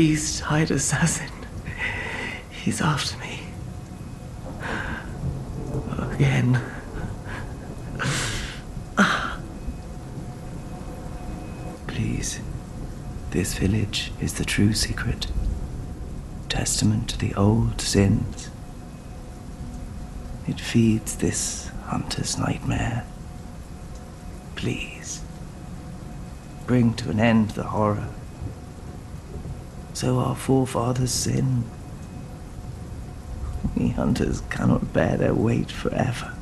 beast hired assassin. He's after me. Again. Please, this village is the true secret. Testament to the old sins. It feeds this hunter's nightmare. Please, bring to an end the horror. So our forefathers sinned. We hunters cannot bear their weight forever.